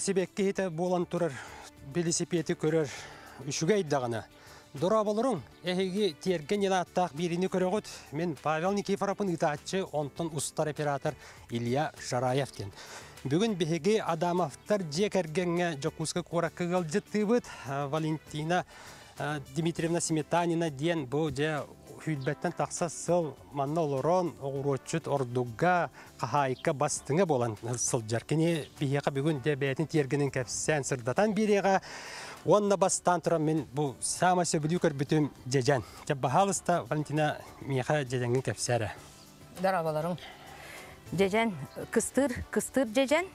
себекке хите болан турар велосипеди көрөр үшүгө айдагана. Дора болорун, эхиги терген аттақ биrini көрөгөт. Мен Павел Никифоровын итаатчы, онтон устар оператор Илья Жараевтен. Бүгін беге Адамовтар же кергенге жокуска коракка кылжыттыбыт Валентина э, Дмитриевна Сметанина диен же хүлбеттен тақса сыл манна олорон оғурочут ордугга қахайка бастыңа болан. Сыл жаркене бияқа бүгін де бәйтін тергенін кәпсән сырдатан биреға онна бастан тұра мен бұл сама сөбілі бүтім жежан жаббахалыста Валентина мияқа жежангын кәпсәрі дарабаларың жежен кыстыр кыстыр жежен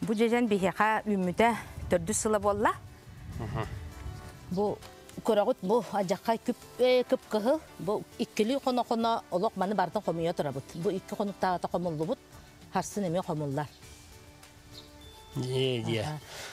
бу жежен бихека үмүтэ төрдү сыла болла. Бу көрөгүт бу ажакка күп э, күп кыһыл бу иккили коно коно олок маны бартын комуя турабыт бу икки конуктагата комуллубут харсын эме комуллар иккили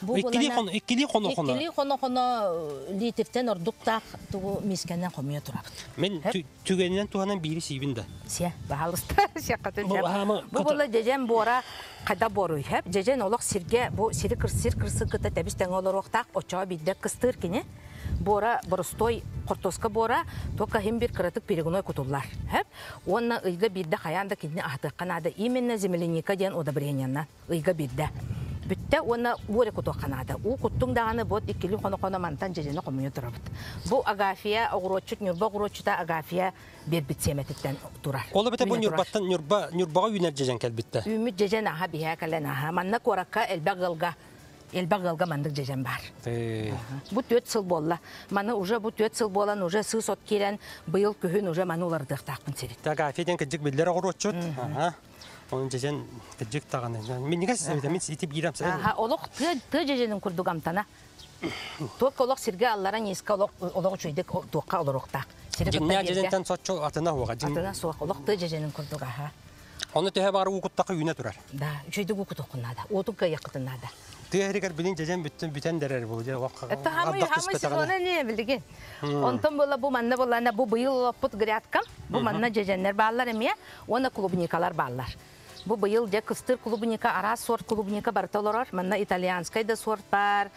булана- коно иккили коно коно иккили коно коно литиртен ордуктаак тугу мискенен комуя турабыт мен түгеннен туганан бири сибин да Сия, бахалыста шақатын Бу ама Бу ката- бола жежен бора када бору хеп. Жежен олок сирге бу сири кыр сир кырсы кыта табис тең олор октак очо бидде кыстыр кине. Бора боростой кортоска бора тока хим бир кыратык перегоной кутуллар. Хеп. Онна ыйга бидде хаянда кине ахты канада именно земельника ден одобрениянна ыйга бидде. Бүтте оны уре куту канада. У куттуң даганы бот икили коно коно мантан жежене комуя турабыт. Бу агафия огурочут нюрба огурочута агафия бербит семетиттен турар. Ола бите бу нюрбаттан нюрба нюрбага юнер жежен келбитте Үміт жежен аха бия кален аха. Манна коракка Элбагылга мандык жежен бар. Бу төт сыл болла. Маны уже бу төт сыл болан уже сы сот келен быйыл күһүн уже маны улардык тақпын серет. Тага афеден кыжык билдер огорочут. Ага. Onun жежен кыжык таганы. Мен. Атына суак олок ты жеженин курдук аха. Оны төһө бары укуттакы үйне турар. Да, чуйдык укутукунада. Отукка якытынада. Тыһырыгар билин жежен бүттүн бүтен дерер бул же вакка. Это хамы хамы сезоны не билген. Онтон бола бу манна болана бу быйыл опут грядкам. Бу манна жеженнер баалар эме, оны клубникалар баалар. Бу быйыл кыстыр клубника, ара сорт клубника бар толорор. Манна итальянскай да сорт бар,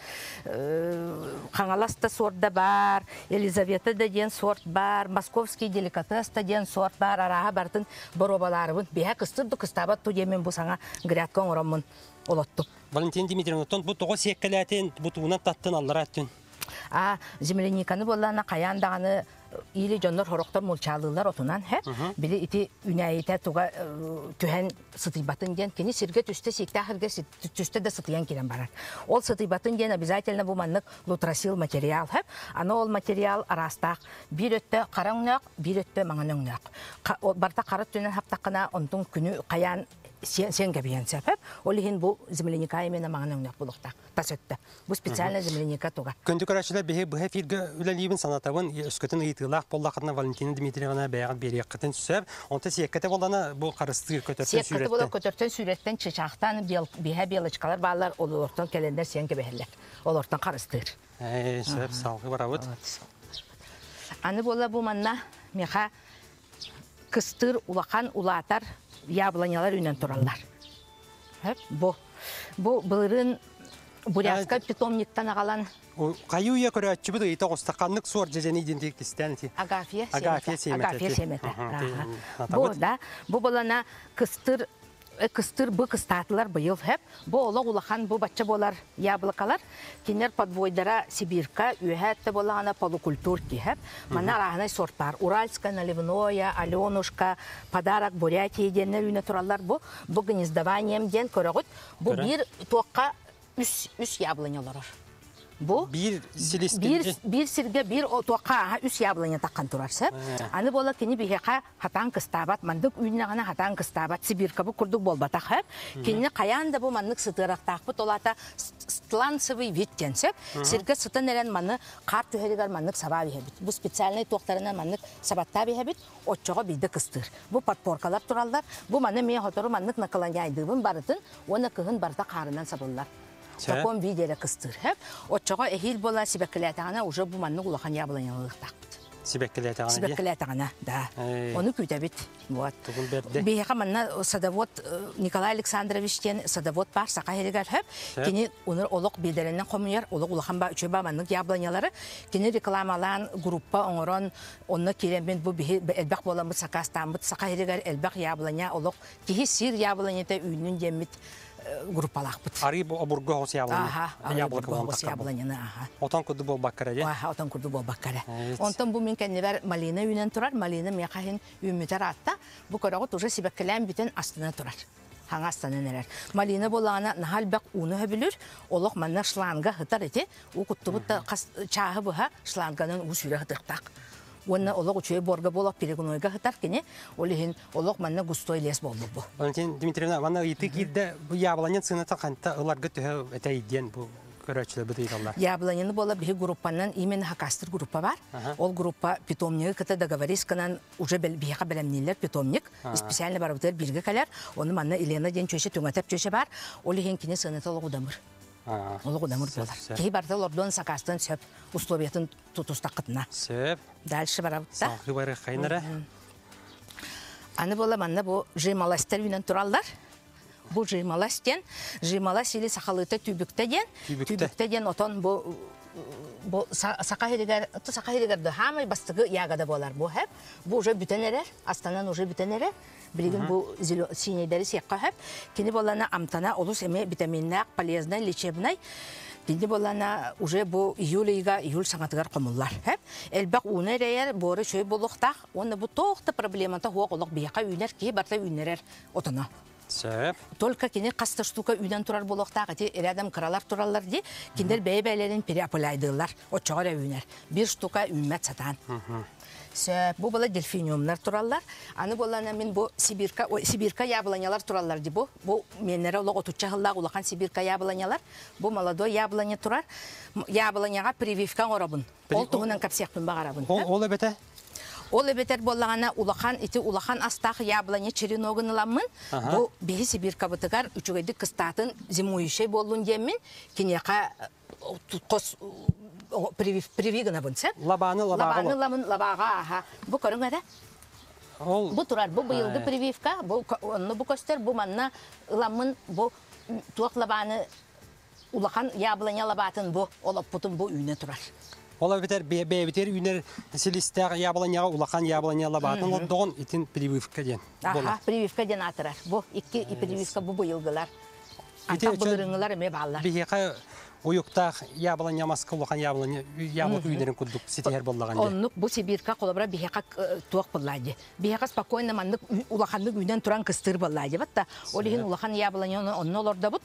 Қаңалас да сорт да бар, Елизавета да ден сорт бар, Московский деликатес да ден сорт бар, араға бартын боробаларыбын. Беха кыстырды кыстабат ту демен бу саңа грядкан оромын олотту. Валентин Дмитриевна, тон бу того секкелетин, бу туунан таттын аттын. А земляниканы боллана каян даганы или жоннор хороктор мулчалылар отунан хэ били ити үнәйте туга түһен сытыйбатын ден кини сирге түсте сиктахырге түсте да сытыян кирен барар ол сытыйбатын ден обязательно бу маннык лутрасил материал хэ аны ол материал арастак бир өттө караңнак бир өттө маңаныңнак барта карат түнен хаптакына онтун күнү каян сен сен кебиен сәпеп ол хин бу земляника именно маңаныңнак булуктак тасөттө бу специально земляника туга Көндү көрәчләр беһе бу фирге үләлибен санатабын өскөтен ыйтылак боллакына Валентина Дмитриевна бәягат береккәтен сөп, онта секкәте болана бу карысты көтөртен Сияккаты бола сүрәттә. көтөртөн сүреттен чычақтан биһә белочкалар баалар олортон келендер сен кебехеллер. Олортон карыстыр. Сөп салгы барабыт. Аны бола бу манна меха кыстыр улахан улатар яблонялар үнен тураллар. Хәп бу бу былырын бурятска питомниктан агалан Каюя көрәчү бу ыйта остаканнык суар жежени идентификстен ти. Агафия Агафия семеті. Агафия семеті. Атабыт. да, бу болана кыстыр э, кыстыр бу кыстатылар быйыл хеп. Бу ола улахан бу бачча болар яблокалар. Кинер подвойдара Сибирка үһәтте болана полукультур ки хеп. Мана рахнай сорт бар. Уральская, наливное, Аленушка, подарок Бурятия деннер үне тураллар бу. Бу гнездованием ден көрөгөт. Бу бир тоққа үс үс яблонялар. Бу Бир силистинде. бир сирге бир тоқа үс яблоня таккан турарсы. Аны бола кини бихека хатан кыстабат мандык үйне гана хатан кыстабат Сибирка бу курдук болбата хэ. Кини каянда бу мандык сытырак такпы толата сланцевый вид денсе. Сирге сытын элен маны кар түһәригер мандык саба бихебит. Бу специальный тоқтарынан мандык сабатта бихебит. Отчого биде кыстыр. Бу подпоркалар туралдар. Бу маны мен хотору мандык накалanyайдыбын барытын, оны кыгын барда карынан сабыллар. Таком видере кыстыр. Хеп, отчого эхил бола сибекелетана уже бу манны улахан яблонялык тақпыт. Сибеккеле таганы ди. Сибеккелетагана, да. Оны күтәбит. Вот. Тугун берде. Бейха манна садовод Николай Александрович тен садовод бар сака херегер хөп. Сөп. Кини уныр олок билдеренен комуяр, олок улахан ба үчөй ба маннык яблонялары. Кини рекламалан группа оңорон онны кирембен бу бихи элбак боламы сакастан бут сака херегер элбак яблоня олок кихи сир яблонята үйнүн жемит группалак бут. Ари бу обурго хос яблоня. Аха, Яблоко бу. яблоняны, аха. Отан куду бол баккара ди. Ва отан курду бол баккара. Онтон бу мен кеннебер малина үйнен турар, малина мекахин үймүтер атта. Бу көрөгөт уже сибеккелен бүтен астына турар. Хаңа астана нерер. Малина болана нахал бак уны хөбүлүр, олок манна шланга хытар эти, у куттубутта чаһы буха шланганын у сүрө хытыктак. Онна олок учуй борга болок перегонойга хытар кене, олихин олок манна густой лес болду бу. Валентин Дмитриевна, вана ити кирде бу яблоня цыната канта ыларга төһө эте иден бу көрөчлө бу дыйгаллар. Яблонины бола бихи группанан именно хакастыр группа бар. Ол группа питомник кыта договорись канан уже бел биха белемнилер питомник. Специально бар бирге калар. Оны манна Елена ден чөшө түңәтеп чөшө бар. Ол ихен кине сынeta логудамыр. Логудамыр Сөп, болар. Кей барда лордон сакастын сөп условиятын тутуста кытына. Сөп. Дальше бар бутта. Саңхы бары хайнара. Аны бола манна бу жыймаластар менен тураллар. Бу жыймаластен, жыймалас или сахалыта түбүктө ден, Түбүктө. түбүктө ден отон бу бу са- сака херигер, то сака херигер да хамы бастыгы ягада болар бу хеп. Бу уже бүтенерер, астанан уже бүтенерер. Билигин бу синейдери сиякка хеп. Кини болана амтана олус эме витаминнак, полезный, лечебный. Кини болана уже бу июль айга июль саңатыгар комуллар. Хеп. Элбак уны рейер боры чөй болуктак, оны бу тоқта проблемата хуак олок бияка үйнер ки барта үйнерер отона. Только кини каста штука үйден турар болуктак, эти рядом кралар туралар ди, киндер бейбейлерин переапыляйдылар, очогор үйнер. Бир штука үймет сатан. Сөп, бу бала дельфиниумнар тураллар. Аны болана мен бу сибирка, сибирка яблонялар тураллар ди бу. Бу меннере олог отуча хыллак улахан сибирка яблонялар. Бу молодой яблоня турар. Яблоняга прививка. При- Ол тугунан капсияктын багарабын. Ол эбете. Ол эбетер боллагана улахан ити улахан астах яблоня череногын ламын. Бу биһи сибирка бытыгар үчүгөйдү кыстатын зимующий боллун демин. Киняка кос привив привигана бунса. Лабаны Лабаны лабагы. ламын лабага аха. Бу көрүңөрө. Ол Бу турар бу быйылгы Ай. прививка, бу көстер бу манна ламын бу туак лабаны улахан яблоня лабатын бу олоп бутун бу үйне турар. ол эбетер бебетер үнер силистер яблоняга улахан яблоня лабатын лордон итин прививка ден. Аха, прививка ден атырар. Бу икки и прививка бу Антак өчен- былырыңылар эме баллар. Бихека уюктах яблоня маска улахан яблоня яблок үйнерин кудук ситер боллаган. Оннук бу Сибирка колобра бихека туак буллайды. Бихека спокойно маннык үй- улаханнык үйден туран кыстыр буллайды. Батта олихин улахан яблоня онно олорда бут.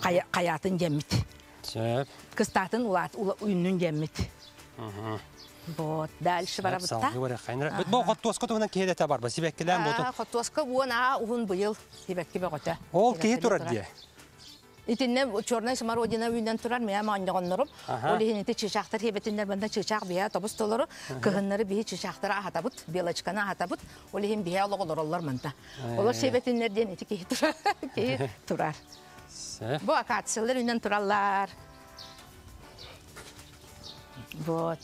Кая- Каятын жеммит. Сөп. Кыстатын улат ула- үйнүн жеммит. Вот, дальше бара бутта. Саңхы бары хайнара. Бит бу хоттуас котуна кедете бар ба. Сибеккелен боту. Хотуаска уона ухун быйыл. Сибекки бегота. Ол кеһи турар ди. Итинне черная смородина үйден турар мен маңдагоннорум. Аха. Ол ихин ити чычактар хебетиндер банда чычак бия тобус толору. Кыгыннары бии чычактар ахатабут, белочкана ахатабут. Ол ихин бия логодороллар мында. Олар себетиндерден ити кеһи турар. Кеһи турар. Сөп. Бу акациялар үйден тураллар. Вот.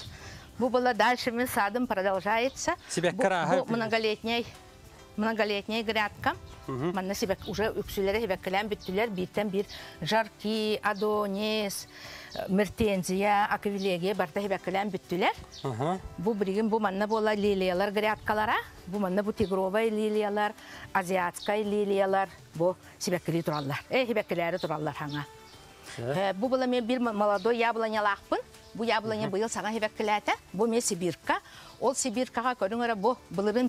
Бу было дальше мы садом продолжается. Себе Бу- кара- бу многолетний многолетняя грядка. Манна себе уже үксүләре хебеккелән биттүләр биттен бир жарки, адонис, э, мертензия, аквилегия барта хебеккелән биттүләр. Ага. Бу бригин бу манна бола лилиялар грядкалара. Бу манна бу тигровая лилиялар, азиатская лилиялар. Бу сибеккели тураллар. Э хебеккеләре тураллар хаңа. Э, Бу була мен бир молодой яблонялакпын. Бу яблоня быйыл саңа хебеккеләтә. Бу мен Сибирка. Ол Сибиркага көрүңөрө бу былырын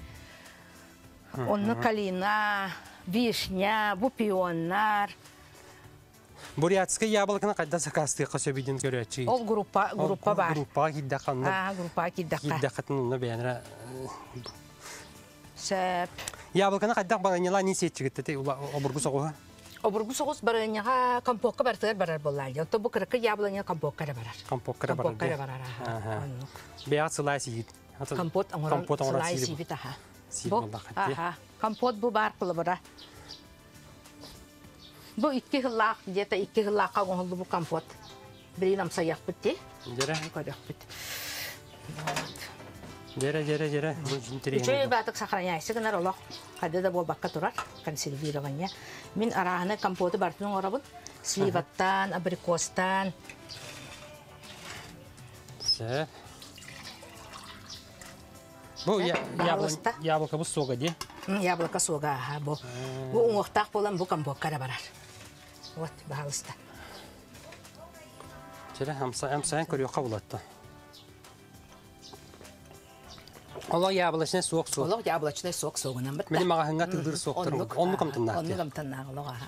Онны калина, вишня, бу пионнар. Бурятская яблоканы кайда заказты косөбидин көрөчү. Ол группа группа бар. Группа кидда канны. А, группа киддакка. Кидда катын бәнера. Сөп. Яблоканы кайда баганила ни сетчигитте те обургу согуга. Обургу соғыс барыняға компокка бартығар барар болар. Йонто бу кырыкы яблоня компокка барар. Компокка барар. Аха. Оннук. Беят сылай сигит. Компот оңорон Компот оңорон сылай аха. Компот бу бар кылы бара. Бу икки хыллақ, где-то икки хыллаққа оңылды бу компот. Бірін амсаяқ бітті. Жере, Көрек біт. жере, жере, жере. Үчөй батык сохраняйсы гынар олақ. Қады да бол баққа тұрар, консервирование. Мен арағаны компоты бартының орабын. Сливаттан, абрикостан, Сэ. Пожалуйста. яблоко, бу сога де. яблоко суга. аха, Бу бу оңоқтақ болан бу компоккара барар. Вот, бағалыста. Жере, амсаян көрüyor кабулатты. Ола яблочный суок суок. Олық яблочный сок соғынан бітті. Менің мағахынға тылдыр соқтыр. Оннук, Онны аха, камтынна. Оннук амтаннақ олық. аха.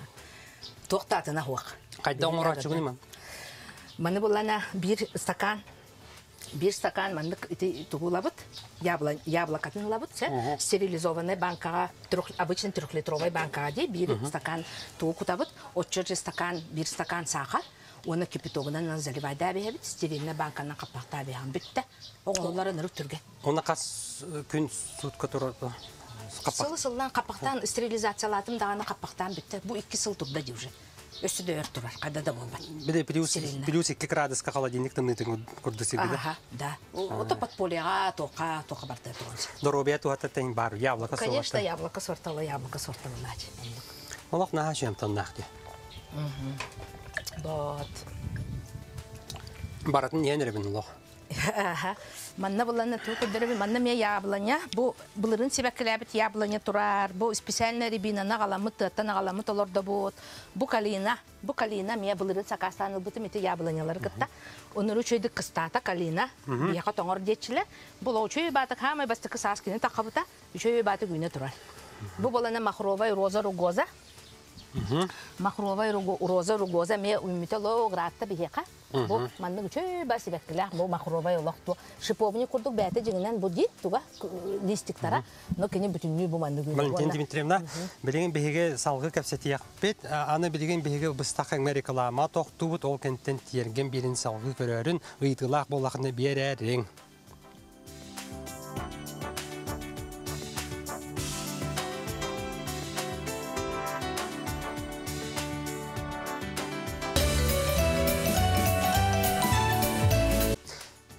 Тоқтатына хуақ. Кайда оңора чугуни ман. Маны булана бир стакан бир стакан мандык ити тугулабыт ябло яблокатын лабыт се стерилизованный банкага обычный трехлитровый банкага ди бир стакан тугу кутабыт. Отчет стакан бир стакан сахар оны кипятогынан заливай да бебит стерильный банканан капакта беган битте. Оңоллары нырык түрген Оны кас күн сутка турар. Капак. сылы сылдан капактан стерилизациялатым даганы капактан битте. Бу икки сыл турда уже. Өсү дөөр турар кайда да болбат Биде плюс Стерильно. плюс 2 градуска холодильник тымнытын курды сигиде. Ага, да. Ото подполияга, тока, тока барта тоғыз. Доробия туата тен бар яблоко Конечно, соғатты. яблоко сортало, яблоко сортало лач. Олақ наға жем тоннақты. Вот. Баратын ен ребен олақ. Манна буланы туку дөрөбү, манна ме яблоня, бу булырын себеккелебит яблоня турар, бу специально рябина нагаламыт, тыттан нагаламыт олорда бут. Бу калина, бу калина ме булырын сакастан бутым ите яблонялар гытта. Онуру чөйдү кыстата калина, бияка тоңор дечиле. Бул очөй батык хамай бастыкы саскини такабыта, чөй батык үйне турар. Бу буланы махровай роза ругоза. Махровай роза ругоза ме умите логратта бияка. Бу манны чөй баси беккеле, бу махровай олокту. Шиповни курдук бәте жигинен бу дит туга листиктара. Но кене бүтүннү бу манны Валентин Дмитриевна, билеген беге салгы кәпсети яқпет, аны билеген беге быстақ Америкалама тоқтубут ол кенттен тиерген бірін салгы көрерін ұйтылақ болақыны берерің.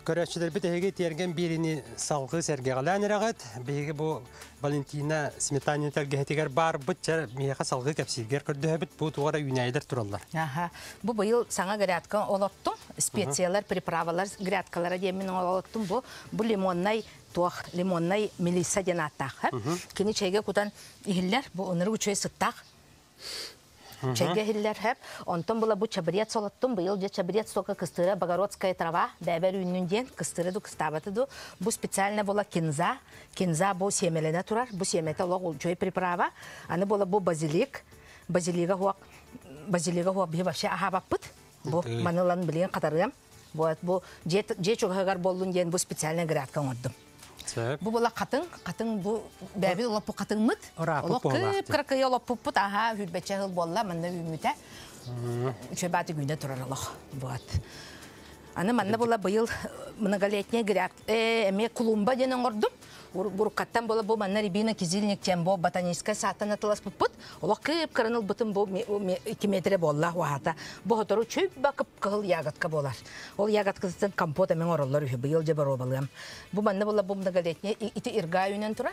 Көрәтшілер біт әйге терген біріні салғы сәргеғалан әрағыт. Бейгі бұл Валентина Сметанин тәргеһетігер бар бұт жар мейеға салғы кәпсілгер көрді әбіт бұл туғара юнайдыр туралар. Ага. Бу быйыл саңа грядка олоттум. Специялар, приправалар грядкалара демен олоттум. Бу бу лимоннай туах, лимоннай мелиса денаттах. Кини чейге кутан ихиллер, бу оныры үчөй сыттах. Чейге хиллер хеп. Онтон була бу чабриет солоттум. Быйыл же чабриет сока кыстыра багородская трава. Бәбер үйнүнден кыстыры ду кыстабаты ду. Бу специально була кинза. Кинза бу семелене турар. Бу семете олог үчөй приправа. Аны була бу базилик. Базилига хуак базилига хуак бие вообще ахабаппыт. Бу манылан билген катарыгам. Вот бу же же чугагар болдун ден бу специально градка ордум. Бу була катын, катын бу бәби олап бу катын мыт. Олап кып кыркы олап пуп пут аха хүлбәчә хыл болла мында үмүтә. Баты гүнә турар Аллах. Вот. Аны манна була быйыл многолетний гряд. Э, эме клумба денен ордум. Буркаттан бола бу манна рибина кизилник тем бо ботаническая сатан атылас пут. Олак кып кырыныл бутын бу 2 метре болла вахата. Бу хотору чөп бакып кыл ягатка болар. Ол ягаткасын компот эмен ороллар үһү быйыл же бар обалым. Бу манна була бу многолетний ити ирга үнен тура.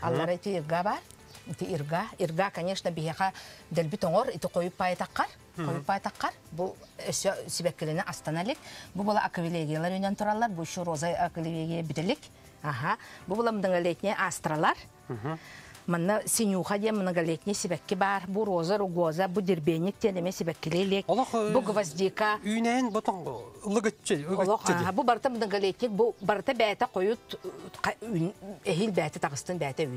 Аллар ити ирга бар. Ити ирга, ирга, конечно, бияха делби тоңор, ити коюп пай таккар, коюп пай таккар. Бу өсө сибеккелене астаналик. Бу була аквилегиялар үнен туралар, бу шу роза аквилегия бителик. Ага. Бу була многолетний астралар. Манна синюха де многолетний сибекки бар, бу роза ругоза, бу дербенник тенеме сибеккелелек. Олох, э, Бу гвоздика. Бұтын бу барта многолетник, бу барта бәйті қойыт, бәйті тағыстын бәйті.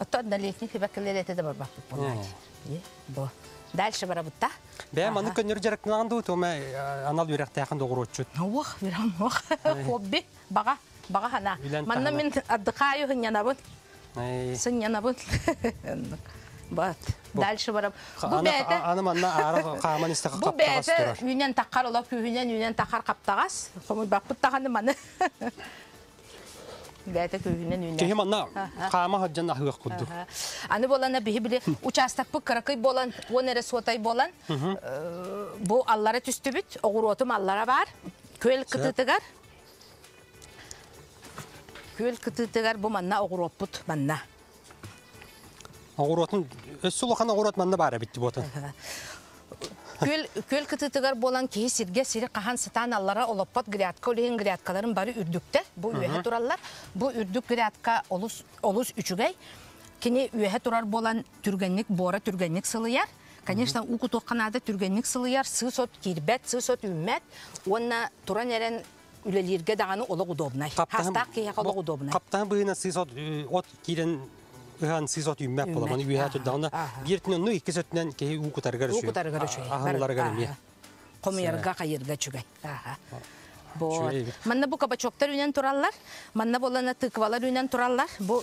Отто Бу. Дальше барабытта. Бә маны көннөр жарыктан ду тома анал үрәк тәхен догротчут. Ох, бирам ох. Хобби. Бага. Бага хана. Манна мен аддыкаю хынянабын. Ай. Сынянабын. Бат. Дальше бараб. Бу бәте. аны манна ары каман истә Бу каптагас бәте турар. үйнен таққар олап үйнен үйнен таққар қаптағас. Хомуй бақпыт тағаны маны. Бәте үйнен үйнен. Кеһи манна кама хаҗан ахык кудду. Ага. Аны болана биһи биле участок бу кыракый болан, онере сотай болан. Э, Бу аллара түстүбүт, огуротум аллара бар. Көл кытытыгар. Көл кытытыгар бу манна огуроппут манна. Агуротун өссүл хана агурот манна бара битти ботун. Көл көл кытытыгар болан кии сирге сири кахан сытан аллара олоппот грядка олеген грядкаларын бары үрдүктер. Бу үйе тураллар. Бу үрдүк грядка олус олус үчүгей. Кини үйе турар болан түргенник бора түргенник сылыяр. Конечно, у кутукканада түргенник сылыяр, сысот кирбет, сысот үммет. Онна туран эрен үлелерге даганы олог удобнай. Хастак олог удобнай. Каптан от кирен ыхан сисот юммак бола. Маны үйә tuddauna Ага. биртинен ну икки сөтнен кеһи у кутаргар У кутаргар үчүгей. Аханларга не. Комуярга кайырга. Бот. Чүгей бит. Манна бу кабачоктар үнен тураллар. Манна болана тыквалар үнен тураллар. Бу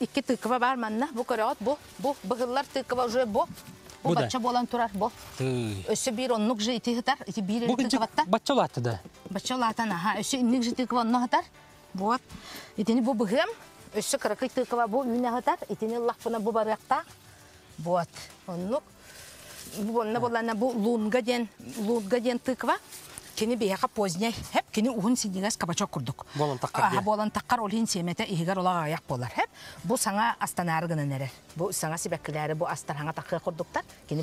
икки тыква бар манна. Бу көрөт бу. Бу быгыллар тыква уже бу. Бу бача болан турар бу. Өсө бир оннук же ити хытар. Ити бир тыкватта. баччалатты да. Бача латан аха. Өсө инник же тыква онно хытар. Вот. Итини бу быгым. Өсө кыракый тыква бу үнен хытар. Итини лахпына бу баракта. Вот. Бу онна болана бу лунга ден, лунга тыква. Кини бияка поздняй. Хеп кини ухун сидигас кабачок курдук. Болан таққар Аха, дия. болан таққар ол хин семете игер олага аяк болар. Хеп бу саңа астанар гына нере. Бу саңа сибеккилери бу курдуктар. Кини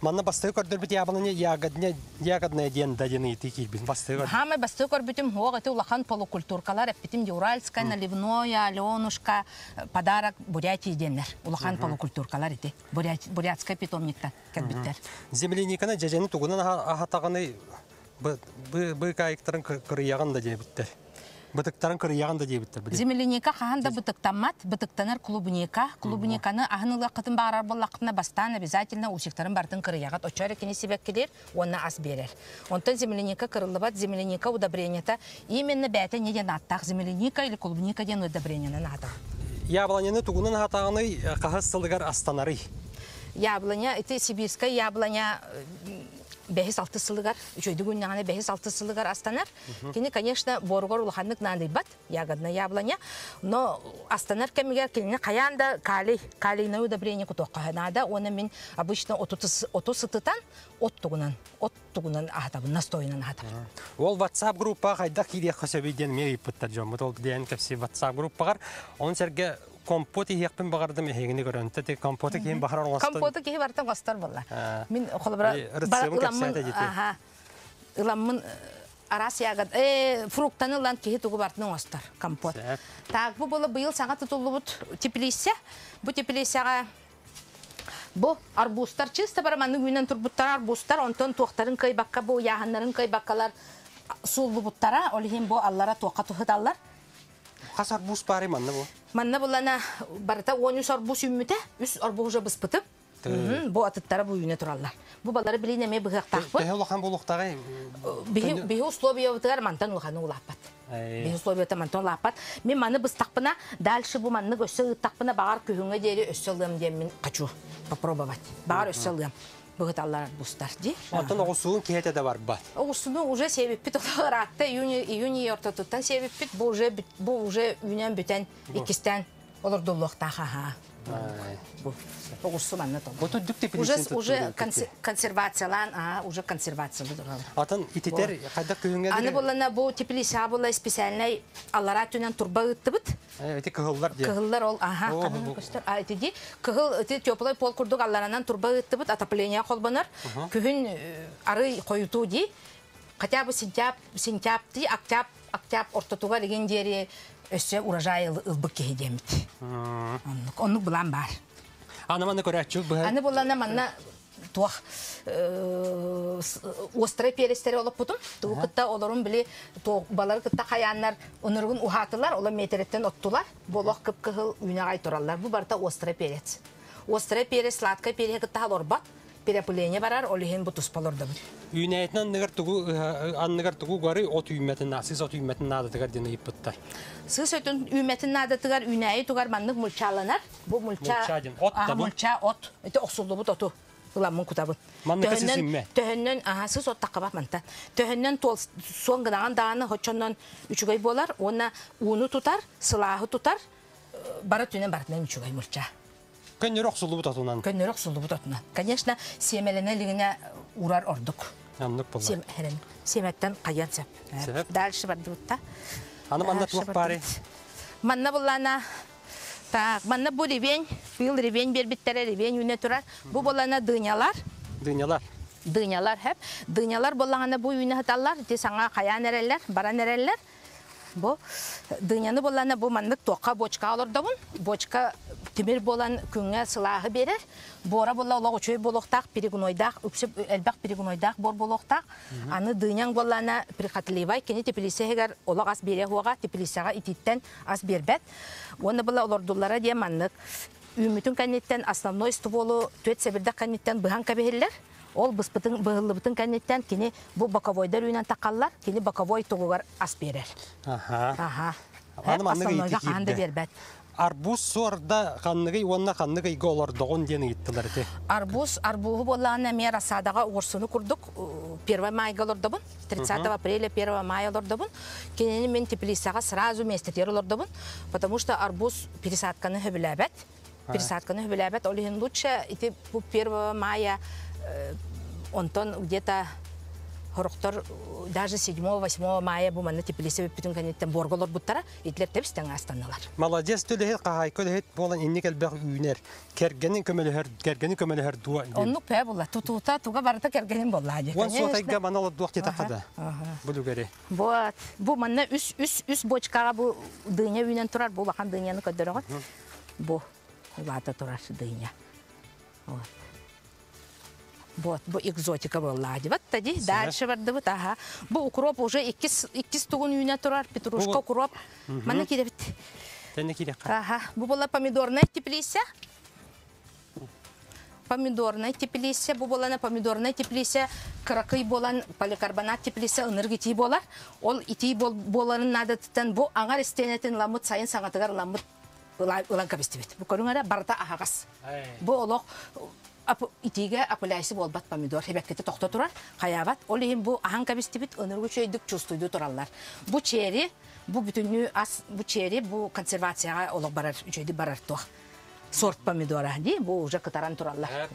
манна басты көрдөр бит ягадне ден дадены тики бин басты көр. Хама басты көрбүтүм хог эти улахан полукультуркалар де Уральская, Наливное, Аленушка, подарок Бурятии деннер. Улахан полукультуркалар эти. Бурят- Бурятская питомниктан. Земляниканы жажаны тугунан ахатаганы бы бы бы кайыктарын кырыяган да дебиттер. Бытыктарын кырыяган да дебиттер. били. Земельника хаханда бытыктамат, бытыктанар клубника, клубниканы ахныла кытын барар боллақтына бастан обязательно усиктарын бартын кырыягат. Очары кені себек келер, онна ас берер. Онтан земельника кырылыбат, земельника удобренията именно бәті неден аттақ земельника или клубника ден удобрениянан аттақ. Ябалanyаны тугунан ахатаганы кахас сылыгар астанары. Яблоня, это сибирская яблоня, бәхес алты сылыгар, жойды күннағаны бәхес алты сылыгар астанар. Кені, конечно, боргор улаханнык надайбат, ягодна яблоня, но астанар кәмігер кені қаянда калий, калийна удобрение кутоққа нада, оны мен обычно оту сытытан, от тугунан, от тугунан ахатабын, настойынан ахатар. Ол WhatsApp группа кайда киде хасабиден ме иппеттер жом. Ол ден кепси WhatsApp группагар. Он серге компот ихпен багардым хегени көрөнтө те компот кийин бахар оңостон. Компоты кеһи бартан гостар болла. А. Мин холбара рецептын кепсәтә жете. Аха. Ыламмын арас ягат э фруктаны лан кеһи тугу бартын гостар компот. Так бу бола быйыл саңа тутулубут теплисе. Бу теплисега Бу арбузтар чисто бараманы үйнен турбуттар арбузтар, онтон туақтарын кайбакка бу яһаннарын кайбаккалар суулубуттара, олихин бу аллара туаққа тухыталлар. Хасар бус бари манна бу. Манна булана барата 13 арбуз үммүтэ, 3 арбуз уже быспытып. Мгм, Бу атыттара бу үйне тураллар. Бу балары билине ме быгактакпы. Те лохан булуктагы. Бихи бихи условия мантан условия мантан. Мен маны быстакпына дальше бу манны багар күһүнгө дери өссөлөм дем мен качу. Попробовать. Өссөлөм. Быгыталлар бустар ди. Антон огусуун кете да бар ба. Огустуну уже себеппит оларатта июнь июнь ортотуттан себеппит бу уже үнен бүтен икистен олордуллуктаа ха. Ай. Бу огусту манна то. Бу tuduk тип Уже уже консе- консервациялан, а уже консервациялы дурал. Атын күнгө. Аны болана специальный түнен турба ыттыбыт. Эти. Кыгыллар ол аха. А кыгыл теплый пол курдук турба ыттыбыт отопление колбанар. Күһүн ары коюту ди. Хотя бы сентябрь октябрь октябрь ортотуга деген өссө урожай ылбык кехидемит. Оннук булан бар. Аны маны көрәчүк бу. Аны болана манна туах острый перестер олып бутун. Туу кытта олорун били балар кытта хаяннар онургун ухатылар, ола метреттен оттулар. Болох кып кыгыл үйне гай тураллар. Бу барта острый перец. острая пере, сладкая пере кыттахал орбат, перепыление барар, бу туспалорда бит. Үйнәйтен анныгар тугу анныгар тугу гары от үймәтен насыз от үймәтен нады тигәр дине иппыттар. Сыз өтін тыгар, үнәйі тугар маннык мульчаланар. Бу мульча... Мульча ден, от да. Это оксулду бут оту. Ыламын кутабын. Манныка сіз имме? Төһөннөн, аха, сыз от таққабат манта. Төһөннөн тол сон гынаған дағаны хочоннон үчүгай болар, оны уну тутар, сылахы тутар, э, бара түнен бартынан үчүгай мульча. Көннөр оксулу бутатунан. Көннөрөк сулду бут отуна. Конечно, семелене лигине урар ордук. Аннык булар. Сем, херен, семеттен қаян сеп. Сеп. Дальше барды бутта. Аны барды бари. бут. Манна буллана Так, манна бу ревень, быйыл ревень бербиттере ревень үне турар. Бу буллана дынялар, Дөньялар. дынялар хеп. Дынялар буллагана бу үне хаталар, те саңа каян эреллер, баран эреллер. Бу дыняны буллана бу маннык тоққа бочка алырдабын. Бочка тимир болан күнгә сылағы берер. Бора болла олог үчөй болохтак, перегунойдак, үксеп элбак перегунойдак бор болохтак. Аны дыняң боллана прихатливай, кене тепилисегер олог ас бере хуга, тепилисага ититтен ас бербет. Оны болла олордуллара дия маннык. Үмүтүн канеттен основной стволу төт себирдак канеттен быхан кабехиллер. Ол быспытын быһыллыбытын канеттен кини бу боковойдар үйнен такаллар, кини боковой тугугар ас берер. Аха. Основнойга канды бербет. Арбуз сорда канныгы онна канныгы голор догон дине иттилер те. Арбуз, арбуғы боллағына мен асадаға орсыны күрдік. 1 майга лордабын, 30 апреля 1 мая лордабын. Кенені мен теплисаға сразу местетер лордабын, потому что арбуз пересадканы хөбіләбәт. Пересадканы хөбіләбәт, олихин лучше, ити бұл 1 мая, онтон где-то Хорохтор даже 7-8 мая бу манна теплисе бүтүн канеттен борголор буттара итлер тепстен астаналар. Молодец төле кахай көле болан инник элбек үйнер. Кергенин көмөлөр, кергенин көмөлөр дуа. Онну пе була, тутута туга барата кергенин болла. Вон сотайга манала дуак те такада. Булу кере. Вот. Бу манна үс үс үс бочкага бу дыня үйнен турар, бу бахан дыняны көдөрөгөт. Бу улата турар дыня. Вот. Вот, бу экзотика болла. Вот тади дальше барды вот, ага. Бу укроп уже иккис иккис тугун үйнен турар, петрушка укроп. Манна кидебит. Тене кире. Ага, бу була помидорная теплисе. Помидорная теплисе, бу була на помидорная теплисе, кракый болан поликарбонат теплисе ыныргы ити болар. Ол ити бол боларын надаттан бу аңар истенетін ламыт сайын саңатыгар ламыт ылан кабистебет. Бу көрүңөрө барта ахагас. Бу олох итиге апыляйсы болбат помидор хебеккете тохто турар хаябат ол эһин бу ахан кабистибит ыныргы чөйдүк чувствуйду тураллар бу чери бу бүтүнү ас бу чери бу консервацияга олох барар үчөйдү барар туах сорт помидора ди бу уже кытаран тураллар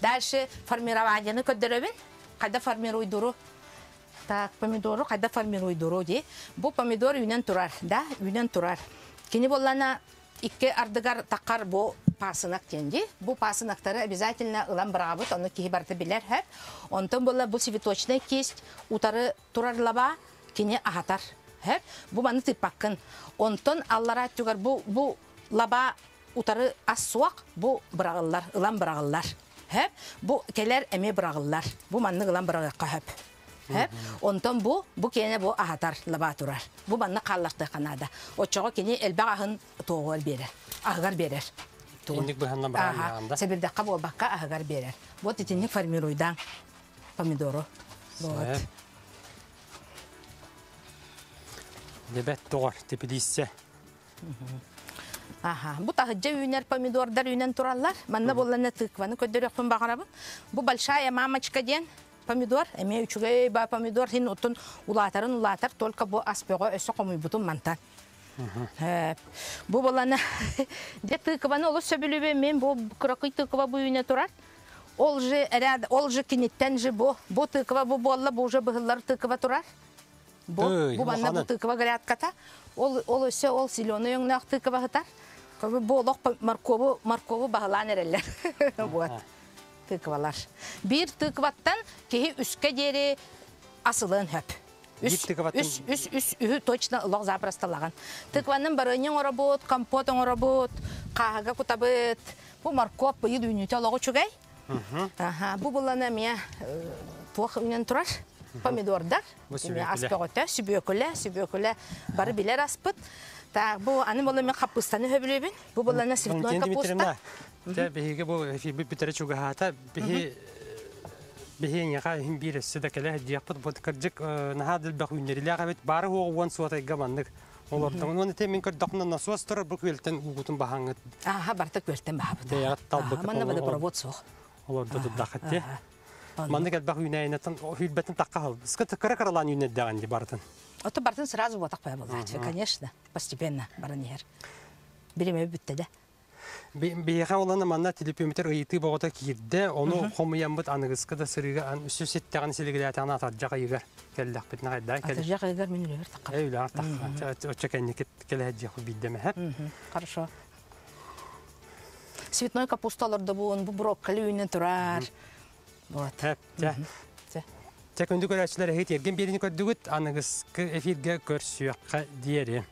дальше формированияны көддөрөбүн кайда формируйдуру так помидору кайда формируйдуру ди бу помидор үйнен турар да үйнен турар кини боллана икке ардыгар таккар бу пасынак тенди бу пасынактары обязательно ылан барабыт оны кихи барты билер хэп онтон болла бу цветочный кисть утары турар лаба кини ахатар хэп бу маны тыппаккын онтон аллара түгар бу бу лаба утары ас суак бу бырагыллар ылан бырагыллар хэп бу келер эме бырагыллар бу манны ылан бырагыкка хэп Хэп, онтон бу бу кене бу ахатар лаба турар. Бу банна каллакты канада. Очого кене элбак ахын тоогор берер. Агар берер. Тугун. Инник быханна баран. Себирде кабыл бакка агар берер. Вот итинник формируйдан помидору. Вот. Дебет тогор тепилиссе. Аха, бу тахыджа үйнер помидордар үйнен тураллар. Манна боллана тыкваны көдөрөкпүн багарабын. Бу большая мамочка ден помидор, эме үчүгэй ба помидор хин утун улатарын улатар, только бу аспего өсө комуй бутун мантан. Бу болана де тыкваны олу сөбүлүбе мен бу крокый тыква бу үйне турар. Ол же ряд, ол же кинеттен же бу, бу тыква бу болла, бу же быгыллар тыква турар. Бу, бу манна бу тыква грядката. Ол ол өсө ол зеленый өңнак тыква хатар. Кабы болок моркову моркову баглан эрелер. Вот. Тыквалар. Бир тыкваттан кеһи үскә дери асылын хөп. Үс үс үс үһү точно лог запросталаган. Тыкванын барынын оробот, компотын оробот, каһага кутабыт. Бу морков быйы дүйнүтө логу чугай. Бу булана мия туох үнен турар. Помидордар. Аспагота, сүбөкүлэ, сүбөкүлэ бары билер аспыт. Так, бу аны бола мен капустаны хөбүлөбүн. Бу болана цветной капуста. Биһиге бу битере чугаһата биһи хим биресе да келе диякпыт бу кырдык нахадыл бах үннерилега бит бары хугуан суатайга маннык олортон оны те мен кырдакна насуас турар бу угутун бахаңыт Аха, барта көртен баха бу. Бәяғат талбык Манна бада провод дуддахатте Ага. маннык элбах үнәйнатын хүлбәтен такка хал кыра кыралан үннеддаган ди бартын. Ото бартын сразу вот. Конечно, постепенно баранер. Бүтте да. Бейха оланы манна телепиметр ыйты боғыта кирде, оны хомуямбыт анығысқы да сырыға ан үсі сеттіған селегілі атағына атаржаға егер келдік бітін қайда келді. Атажак эгер мен үлер такка. Әйлі артақ, өтчекеннекет келі әджеқі бейдемі әп. Хорошо. Цветной капусталар да бун, бу брокколи турар. Вот. Көрәшілер әйт ерген көрдігіт, эфирге көрсүйаққа диері.